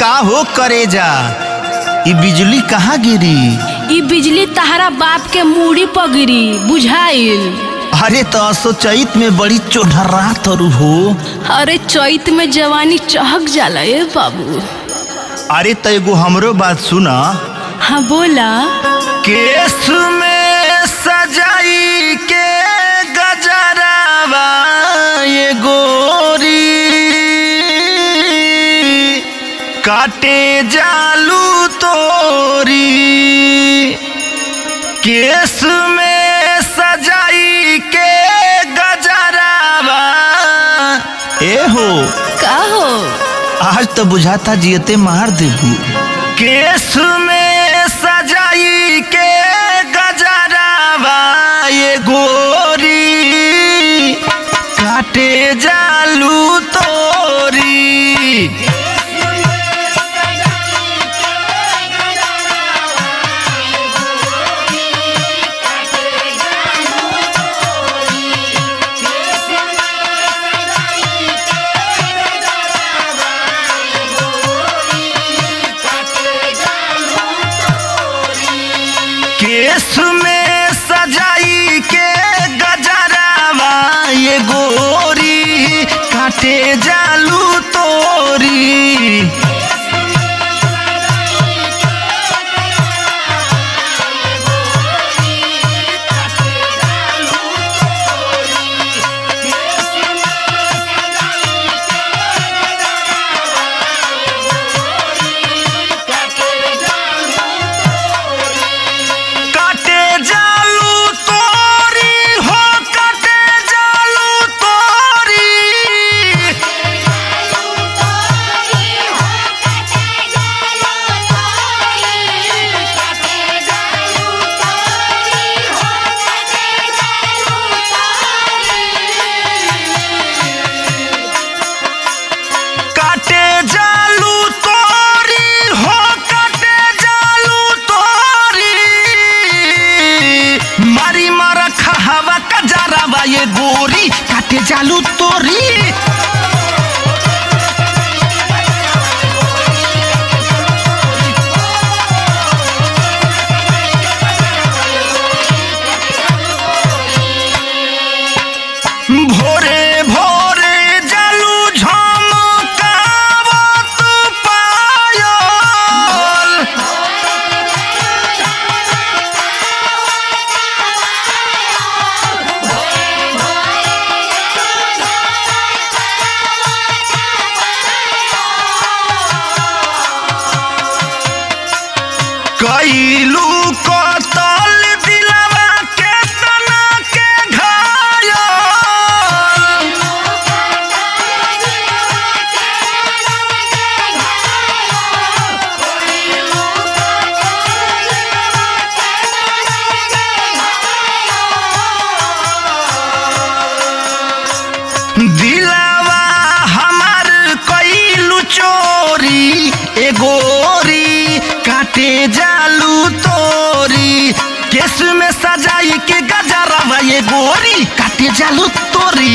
का हो करे जा ई बिजली कहाँ गिरी? ई बिजली तहरा बाप के मूड़ी पर गिरी बुझाइल। अरे तो असो चैत में बड़ी चोढ़रा तरु हो। अरे चैत में जवानी चहक जाला ए बाबू। अरे तो एगो हमरो बात सुना। हाँ बोला। केस में सजाई के गजरावा ये गोरी काटे जालू तोरी। केस में सजाई के गजरावा। ए हो। का हो? आज तो बुझाता जीते मार देबू। केस में काटे जरावा ये गोरी काटे जालू गोरी काटे जालू तोरी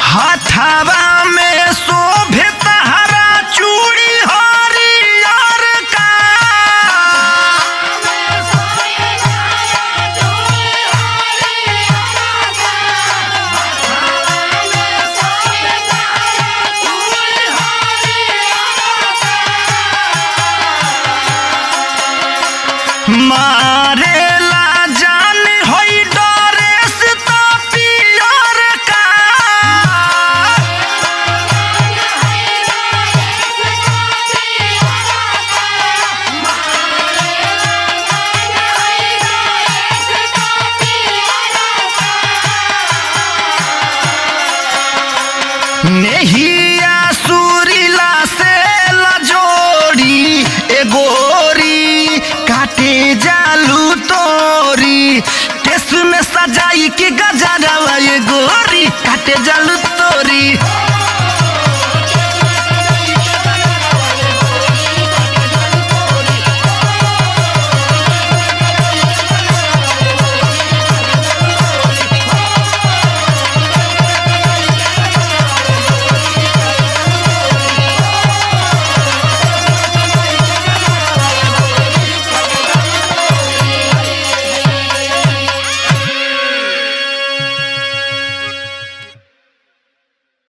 हाथावा में शोभे नेहिया सुरीला से लजोड़ी ए गोरी जालू तोरी केस में सजाई